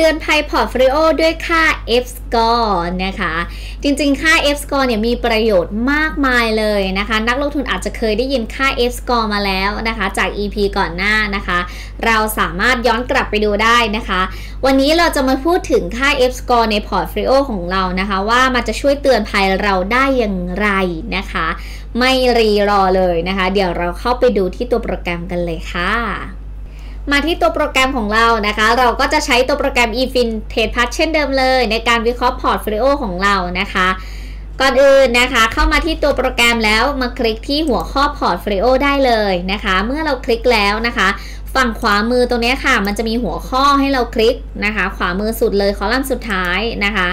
เตือนภัย portfolio ด้วยค่า F score นะคะ จริงๆ ค่า F score เนี่ยมีประโยชน์มากมายเลยนะคะ นักลงทุนอาจจะเคยได้ยินค่า F score มาแล้วนะคะ จาก EP ก่อนหน้านะคะ เราสามารถย้อนกลับไปดูได้นะคะ วันนี้เราจะมาพูดถึงค่า F score ใน portfolio ของเรานะคะ ว่ามันจะช่วยเตือนภัยเราได้อย่างไรนะคะ ไม่รีรอเลยนะคะ เดี๋ยวเราเข้าไปดูที่ตัวโปรแกรมกันเลยค่ะ มาที่ตัวโปรแกรมของเรานะคะ เราก็จะใช้ตัวโปรแกรม eFin Trade Plus เช่นเดิมเลย ในการวิเคราะห์ portfolio ของเรานะคะ ก่อนอื่นนะคะ เข้ามาที่ตัวโปรแกรมแล้วมาคลิกที่หัวข้อ portfolio ได้เลยนะคะ เมื่อเราคลิกแล้วนะคะ ฝั่งขวามือตรงนี้ค่ะ มันจะมีหัวข้อให้เราคลิกนะคะ ขวามือสุดเลยคอลัมน์สุดท้ายนะคะ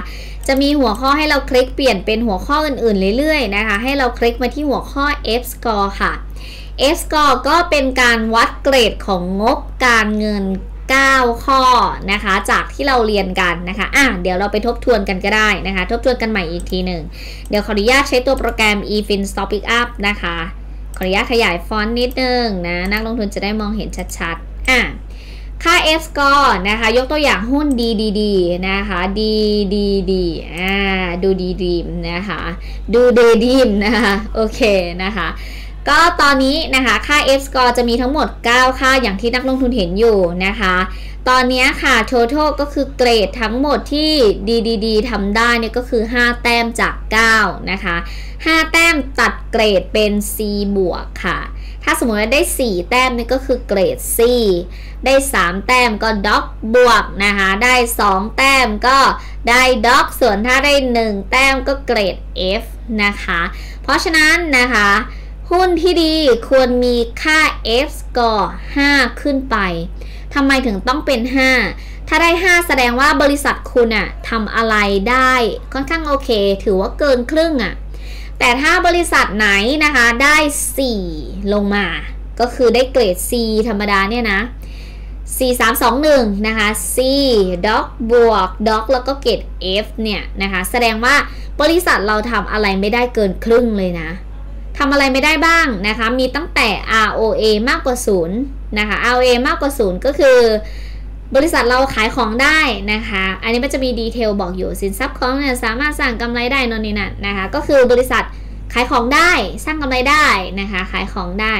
จะมีหัวข้อให้เราคลิกเปลี่ยนเป็นหัวข้ออื่นๆเรื่อยๆนะคะ ให้เราคลิกมาที่หัวข้อ F score ค่ะ Score ก็เป็นการวัดเกรดของงบการเงิน 9 ข้อนะคะ จากที่เราเรียนกันนะคะอะเดี๋ยวเราไปทบทวนกันก็ได้นะคะ ทบทวนกันใหม่อีกทีหนึ่ง เดี๋ยวขออนุญาตใช้ตัวโปรแกรม eFin Stop Pickup นะคะ ขออนุญาตขยายฟอนต์นิดนึงนะ นักลงทุนจะได้มองเห็นชัดๆ อะค่า score นะคะ ยกตัวอย่างหุ้น DDD นะคะ DDD อ่า ดูดีดีนะคะ ดูเดดีมนะคะ โอเคนะคะ ก็ตอนนี้นะคะค่า F score จะมีทั้งหมด 9 ค่าอย่างที่นักลงทุนเห็นอยู่นะคะ ตอนนี้ค่ะ total ก็คือเกรดทั้งหมดที่ DDD ทำได้เนี่ยก็คือ 5 แต้มจาก 9 นะคะ 5 แต้มตัดเกรดเป็น C บวกค่ะ ถ้าสมมติว่าได้ 4 แต้มนี่ก็คือเกรด C ได้ 3 แต้มก็ด็อกบวกนะคะ ได้ 2 แต้มก็ได้ด็อกส่วนถ้าได้ 1 แต้มก็เกรด F นะคะ เพราะฉะนั้นนะคะ หุ้นที่ดีควรมีค่า F score 5 ขึ้นไปทำไมถึงต้องเป็น 5 ถ้าได้ 5 แสดงว่าบริษัทคุณอะทำอะไรได้ค่อนข้างโอเค ถือว่าเกินครึ่งอะแต่ถ้าบริษัทไหนนะคะได้ 4 ลงมา ก็คือได้เกรด C ธรรมดาเนี่ยนะ C 3 2 1นะคะ C ด็อกบวกด็อกแล้วก็เกรด F เนี่ยนะคะ แสดงว่าบริษัทเราทำอะไรไม่ได้เกินครึ่งเลยนะ ทำอะไรไม่ได้บ้างนะคะ มีตั้งแต่ ROA มากกว่า 0 นะคะ ROA มากกว่า 0 ก็คือบริษัทเราขายของได้นะคะ อันนี้มันจะมี detail บอกอยู่สินทรัพย์ของเนี่ยสามารถสร้างกำไรได้นนนี่นั่นนะคะ ก็คือบริษัทขายของได้สร้างกำไรได้นะคะ ขายของได้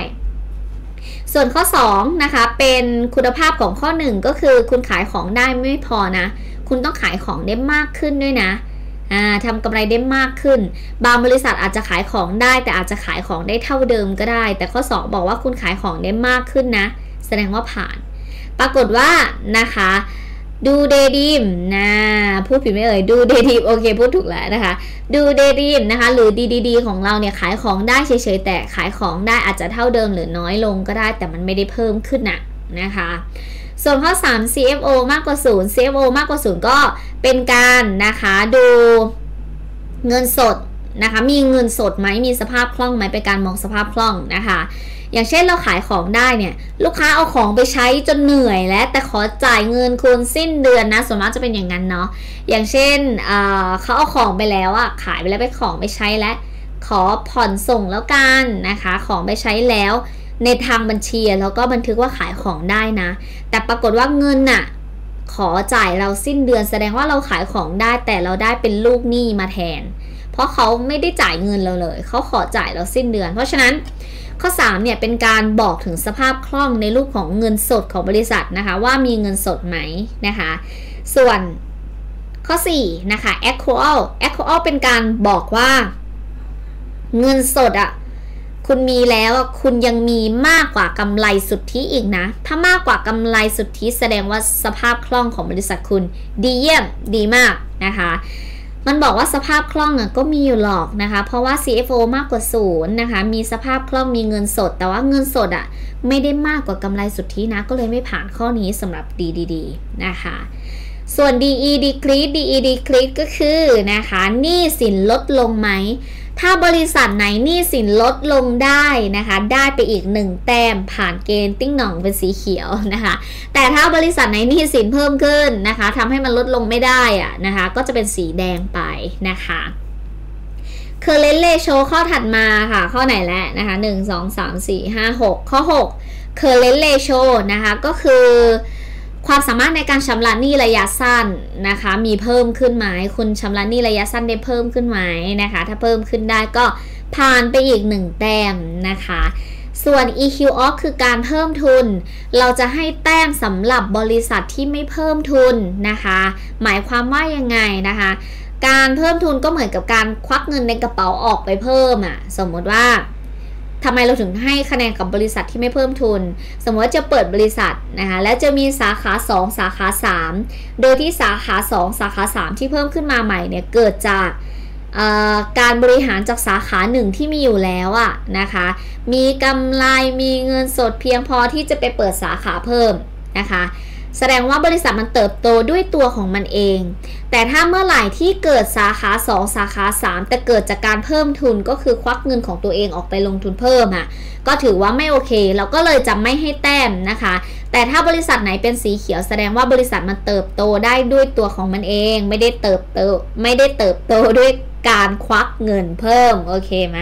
ส่วนข้อ2นะคะเป็นคุณภาพของข้อ 1 ก็คือคุณขายของได้ไม่พอนะ คุณต้องขายของได้มากขึ้นด้วยนะ ทำกำไรได้มากขึ้น บางบริษัทอาจจะขายของได้ แต่อาจจะขายของได้เท่าเดิมก็ได้ แต่ข้อ 2 บอกว่าคุณขายของได้มากขึ้นนะ แสดงว่าผ่าน ปรากฏว่านะคะดูเดดิมนะพูดผิดไม่เอ่ยดูเดดิมโอเคพูดถูกแล้วนะคะ ดูเดดิมนะคะ หรือดีดีของเราเนี่ยขายของได้เฉยๆแต่ขายของได้อาจจะเท่าเดิมหรือน้อยลงก็ได้แต่มันไม่ได้เพิ่มขึ้นนะนะคะ ส่วนข้อ 3 CFO มากกว่า 0 CFO มากกว่า 0 ก็เป็นการนะคะดูเงินสดนะคะมีเงินสดไหมมีสภาพคล่องไหมเป็นการมองสภาพคล่องนะคะ อย่างเช่นเราขายของได้เนี่ยลูกค้าเอาของไปใช้จนเหนื่อยแล้วแต่ขอจ่ายเงินคุณสิ้นเดือนนะส่วนมากจะเป็นอย่างนั้นเนาะอย่างเช่นเเขาเอาของไปแล้วอะขายไปแล้วไปของไปใช้แล้วขอผ่อนส่งแล้วกันนะคะ ของไปใช้แล้ว ในทางบัญชีแล้วก็บันทึกว่าขายของได้นะ แต่ปรากฏว่าเงินน่ะขอจ่ายเราสิ้นเดือนแสดงว่าเราขายของได้แต่เราได้เป็นลูกหนี้มาแทน เพราะเขาไม่ได้จ่ายเงินเราเลย เขาขอจ่ายเราสิ้นเดือน เพราะฉะนั้นข้อ3เนี่ยเป็นการบอกถึงสภาพคล่องในรูปของเงินสดของบริษัทนะคะ ว่ามีเงินสดไหมนะคะ ส่วนข้อ4นะคะ accrual accrual เป็นการบอกว่า เงินสดอะ คุณมีแล้วคุณยังมีมากกว่ากำไรสุทธิอีกนะ ถ้ามากกว่ากำไรสุทธิแสดงว่าสภาพคล่องของบริษัทคุณ ดีเยี่ยมดีมากนะคะ มันบอกว่าสภาพคล่องอะก็มีอยู่หรอกนะคะ เพราะว่า CFO มากกว่าศูนย์นะคะ มีสภาพคล่องมีเงินสด แต่ว่าเงินสดอะไม่ได้มากกว่ากำไรสุทธินะ ก็เลยไม่ผ่านข้อนี้สำหรับ DDD นะคะส่วน DE decrease DE decrease ก็คือนะคะหนี้สินลดลงไหม ถ้าบริษัทไหนหนี้สินลดลงได้นะคะ ได้ไปอีกหนึ่งแต้มผ่านเกณฑ์ติ้งหน่องเป็นสีเขียวนะคะ แต่ถ้าบริษัทไหนหนี้สินเพิ่มขึ้นนะคะทำให้มันลดลงไม่ได้อะนะคะ ก็จะเป็นสีแดงไปนะคะเคอร์เรนเลโชข้อถัดมาค่ะ ข้อไหนแล้วนะคะหนึ่งสองสามสี่ห้าหกข้อหกเคอร์เรนเลโชนะคะก็คือ ความสามารถในการชำระหนี้ระยะสั้นนะคะ มีเพิ่มขึ้นไหมคุณชำระหนี้ระยะสั้นได้เพิ่มขึ้นไหมนะคะ ถ้าเพิ่มขึ้นได้ก็ผ่านไปอีก 1 แต้มนะคะ ส่วน EQ off คือการเพิ่มทุน เราจะให้แต้มสำหรับบริษัทที่ไม่เพิ่มทุนนะคะ หมายความว่ายังไงนะคะ การเพิ่มทุนก็เหมือนกับการควักเงินในกระเป๋าออกไปเพิ่มอะ่ะ สมมติว่า ทำไมเราถึงให้คะแนนกับบริษัทที่ไม่เพิ่มทุน สมมติว่าจะเปิดบริษัทนะคะแล้วจะมีสาขา 2 สาขา 3 โดยที่สาขา 2 สาขา 3 ที่เพิ่มขึ้นมาใหม่เนี่ยเกิดจากการบริหารจากสาขาหนึ่งที่มีอยู่แล้วอะนะคะ มีกำไรมีเงินสดเพียงพอที่จะไปเปิดสาขาเพิ่มนะคะ แสดงว่าบริษัทมันเติบโตด้วยตัวของมันเอง แต่ถ้าเมื่อไหร่ที่เกิดสาขา 2 สาขา 3 แต่เกิดจากการเพิ่มทุนก็คือควักเงินของตัวเองออกไปลงทุนเพิ่มอะก็ถือว่าไม่โอเค เราก็เลยจะไม่ให้แต้มนะคะ แต่ถ้าบริษัทไหนเป็นสีเขียว แสดงว่าบริษัทมันเติบโตได้ด้วยตัวของมันเอง ไม่ได้เติบโตไม่ได้เติบโตด้วยการควักเงินเพิ่มโอเคไหม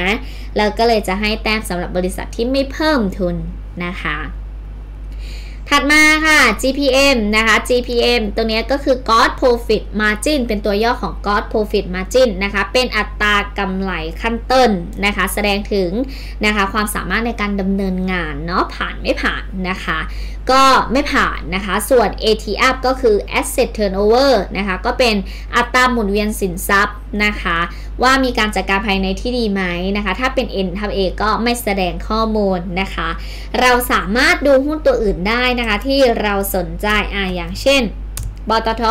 แล้วก็เลยจะให้แต้มสำหรับบริษัทที่ไม่เพิ่มทุนนะคะ ถัดมาค่ะ GPM นะคะ GPM ตรงนี้ก็คือ God Profit Margin เป็นตัวย่อของ God Profit Margin นะคะ เป็นอัตรากำไรขั้นต้นนะคะ แสดงถึงนะคะความสามารถในการดำเนินงานเนาะผ่านไม่ผ่านนะคะก็ไม่ผ่านนะคะ ส่วน ATF ก็คือ Asset Turnover นะคะ ก็เป็นอัตราหมุนเวียนสินทรัพย์นะคะ ว่ามีการจัดการภายในที่ดีไหมนะคะ ถ้าเป็น N ทับ A ก็ไม่แสดงข้อมูลนะคะ เราสามารถดูหุ้นตัวอื่นได้นะคะ ที่เราสนใจอ่าอย่างเช่นบตท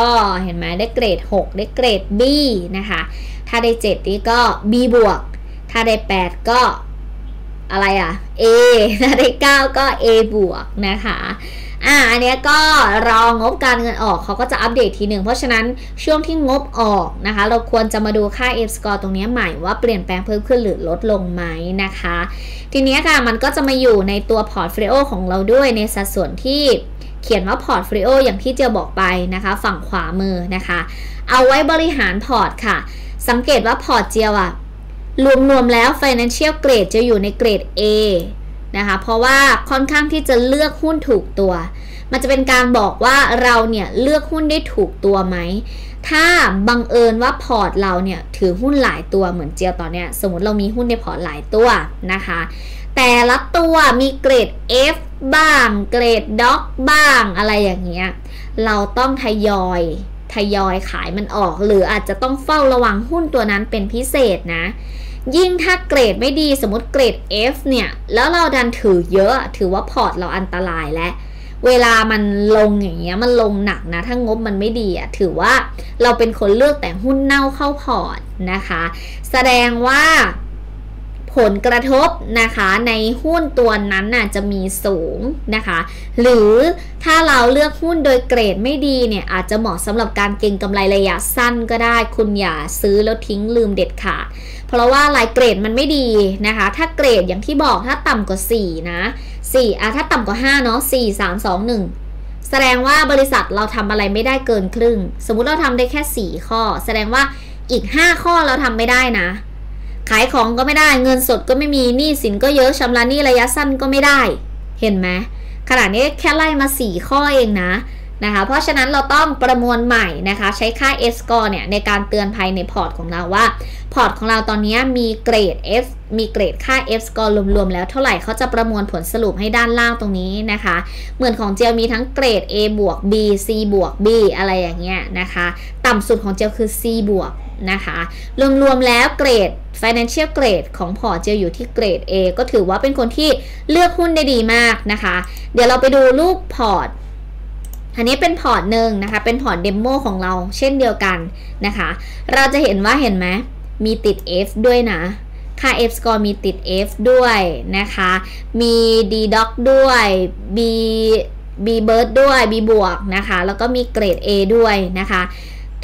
เห็นไหมได้เกรด 6 ได้เกรด B นะคะ ถ้าได้ 7 นี่ก็ B บวก ถ้าได้ 8 ก็ อะไรอะ A ถ้าได้9ก็ A บวกนะคะอ่าอันนี้ก็รองบการเงินออกเขาก็จะอัปเดตทีหนึ่งเพราะฉะนั้นช่วงที่งบออกนะคะ เราควรจะมาดูค่า F score ตรงนี้ใหม่ว่าเปลี่ยนแปลงเพิ่มขึ้นหรือลดลงไหมนะคะ ทีนี้ค่ะมันก็จะมาอยู่ในตัว portfolio ของเราด้วยในสัดส่วนที่เขียนว่า portfolio อย่างที่เจียวบอกไปนะคะ ฝั่งขวามือนะคะ เอาไว้บริหารพอร์ตค่ะ สังเกตว่าพอร์ตเจียวอะ รวมๆแล้ว Financial Grade จะอยู่ในเกรด A นะคะ เพราะว่าค่อนข้างที่จะเลือกหุ้นถูกตัว มันจะเป็นการบอกว่าเราเนี่ยเลือกหุ้นได้ถูกตัวไหม ถ้าบังเอิญว่าพอร์ตเราเนี่ยถือหุ้นหลายตัวเหมือนเจียวตอนเนี้ยสมมติเรามีหุ้นในพอร์ตหลายตัวนะคะ แต่ละตัวมีเกรด F บ้าง เกรด dog บ้างอะไรอย่างเงี้ย เราต้องทยอยทยอยขายมันออก หรืออาจจะต้องเฝ้าระวังหุ้นตัวนั้นเป็นพิเศษนะ ยิ่งถ้าเกรดไม่ดีสมมติเกรด F เนี่ย แล้วเราดันถือเยอะถือว่าพอร์ตเราอันตรายแล้วเวลามันลงอย่างเงี้ยมันลงหนักนะ ถ้างบมันไม่ดีอะถือว่าเราเป็นคนเลือกแต่หุ้นเน่าเข้าพอร์ตนะคะ แสดงว่า ผลกระทบนะคะในหุ้นตัวนั้นน่ะจะมีสูงนะคะ หรือถ้าเราเลือกหุ้นโดยเกรดไม่ดีเนี่ยอาจจะเหมาะสำหรับการเก็งกำไรระยะสั้นก็ได้ คุณอย่าซื้อแล้วทิ้งลืมเด็ดขาด เพราะว่าลายเกรดมันไม่ดีนะคะ ถ้าเกรดอย่างที่บอกถ้าต่ำกว่า 4 นะ 4อะถ้าต่ำกว่า 5 เนาะ 4 3 2 1แสดงว่าบริษัทเราทำอะไรไม่ได้เกินครึ่ง สมมุติเราทำได้แค่ 4 ข้อ แสดงว่าอีก 5 ข้อเราทำไม่ได้นะ ขายของก็ไม่ได้ เงินสดก็ไม่มีหนี้สินก็เยอะชำระหนี้ระยะสั้นก็ไม่ได้ เห็นไหมขนาดนี้แค่ไล่มา4ข้อเองนะ นะคะ เพราะฉะนั้นเราต้องประมวลใหม่นะคะ ใช้ค่า F score เนี่ยในการเตือนภัยในพอร์ตของเราว่า พอร์ตของเราตอนนี้มีเกรด F มีเกรดค่า F score รวมๆ แล้วเท่าไหร่เขาจะประมวลผลสรุปให้ด้านล่างตรงนี้นะคะ เหมือนของเจียวมีทั้งเกรด A บวก B C บวก B อะไรอย่างเงี้ยนะคะ ต่ำสุดของเจียวคือ C บวกนะคะรวมๆแล้วเกรด financial grade ของพอร์ตเจลอยู่ที่เกรด A ก็ถือว่าเป็นคนที่เลือกหุ้นได้ดีมากนะคะ เดี๋ยวเราไปดูรูปพอร์ต อันนี้เป็นพอร์ตหนึ่งนะคะ เป็นพอร์ต demo ของเราเช่นเดียวกันนะคะ เราจะเห็นว่าเห็นไหมมีติด F ด้วยนะ ค่า F score มีติด F ด้วยนะคะ มี D doc ด้วย B B bird ด้วย B บวกนะคะ แล้วก็มีเกรด A ด้วยนะคะ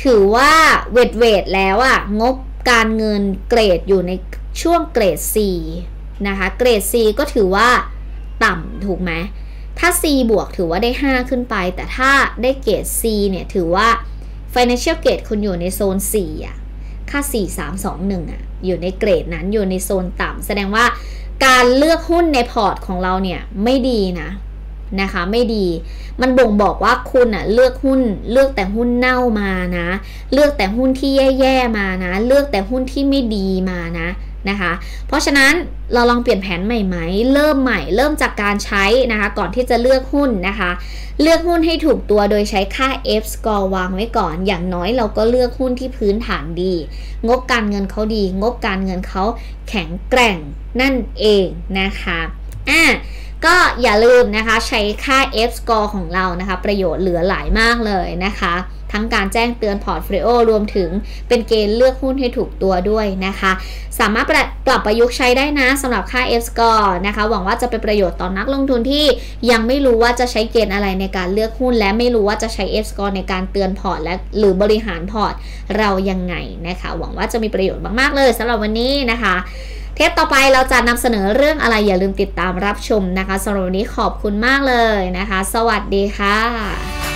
ถือว่าเวทเวทแล้วอะงบการเงินเกรดอยู่ในช่วงเกรด C นะคะ เกรด C ก็ถือว่าต่ำถูกไหม ถ้า C บวกถือว่าได้ 5 ขึ้นไป แต่ถ้าได้เกรด C เนี่ย ถือว่า financial grade คุณอยู่ในโซน 4 อะ ค่า 4 3 2 1 อะ อยู่ในเกรดนั้นอยู่ในโซนต่ำแสดงว่าการเลือกหุ้นในพอร์ตของเราเนี่ย ไม่ดีนะนะคะไม่ดี มันบ่งบอกว่าคุณอะเลือกหุ้น เลือกแต่หุ้นเน่ามานะ เลือกแต่หุ้นที่แย่ๆมานะ เลือกแต่หุ้นที่ไม่ดีมานะ นะคะ เพราะฉะนั้นเราลองเปลี่ยนแผนใหม่ไหม เริ่มใหม่ เริ่มจากการใช้นะคะ ก่อนที่จะเลือกหุ้นนะคะ เลือกหุ้นให้ถูกตัวโดยใช้ค่า F score วางไว้ก่อน อย่างน้อยเราก็เลือกหุ้นที่พื้นฐานดี งบการเงินเขาดี งบการเงินเขาแข็งแกร่งนั่นเองนะคะอะก็อย่าลืมนะคะใช้ค่า F score ของเรานะคะ ประโยชน์เหลือหลายมากเลยนะคะ ทั้งการแจ้งเตือน portfolio รวมถึงเป็นเกณฑ์เลือกหุ้นให้ถูกตัวด้วยนะคะ สามารถปรับประยุกต์ใช้ได้นะสำหรับค่า F score นะคะ หวังว่าจะเป็นประโยชน์ต่อนักลงทุนที่ยังไม่รู้ว่าจะใช้เกณฑ์อะไรในการเลือกหุ้น และไม่รู้ว่าจะใช้ F score ในการเตือนพอร์ตและหรือบริหารพอร์ตเรายังไงนะคะ หวังว่าจะมีประโยชน์มากๆเลยสำหรับวันนี้นะคะเทปต่อไปเราจะนำเสนอเรื่องอะไรอย่าลืมติดตามรับชมนะคะสำหรับวันนี้ขอบคุณมากเลยนะคะ สวัสดีค่ะ